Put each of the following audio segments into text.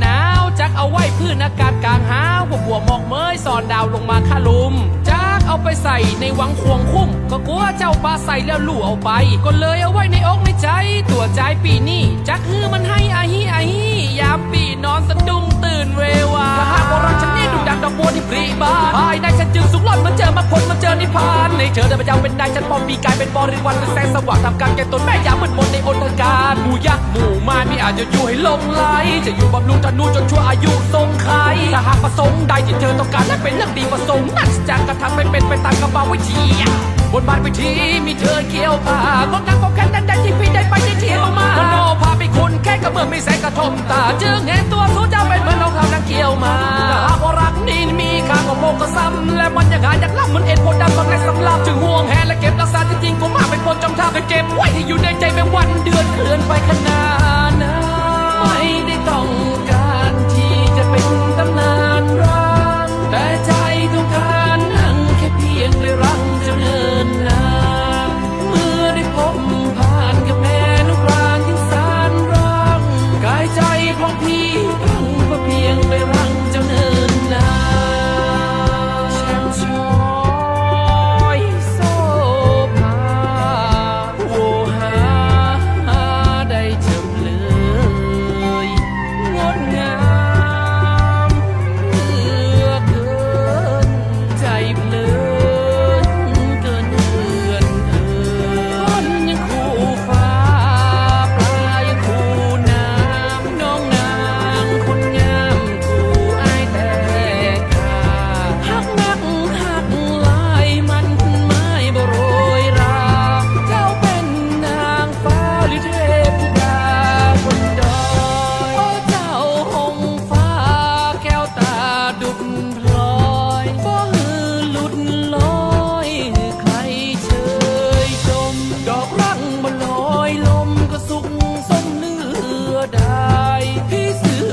หนาวจักเอาไว้พื้นอากาศกลางหาวพวกบัวหมอกเมยสอนดาวลงมาค่าลุมจักเอาไปใส่ในวังควงคุ้ม ก็กลัวเจ้าปลาใส่แล้วลู่เอาไป ก็เลยเอาไว้ในอกในใจ ตัวใจปีนี้จักฮือมันให้อาฮีอาฮียา มันเจอมาพ้นมันเจอนิพพานในเธอเดินประจำเป็นนายฉันปอมปีกายเป็นบริวารเป็นแสงสว่างทำการแก่ตนแม่ยามมืดมนในอนทการหมู่ยักษ์หมู่มารมีอาจจะอยู่ให้ลงไหลจะอยู่บำรุงธนูจนชั่วอายุทรงไขถ้าหากประสงค์ใดที่เธอต้องการและเป็นเรื่องดีประสงค์นั่นจะกระทำไม่เป็นไปตามกระบาวิธีบนบานวิธีมีเธอเกี่ยวผ้าก็งานก็แค่นั้นแต่ที่พี่ได้ไปได้เที่ยวมา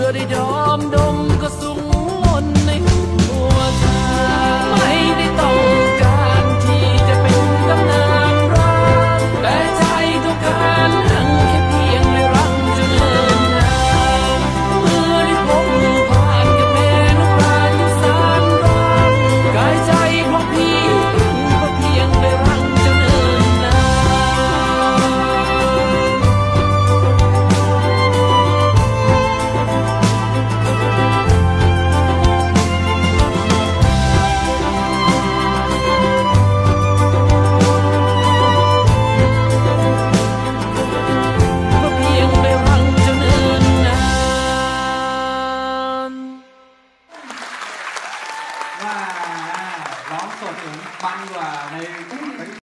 goody dog.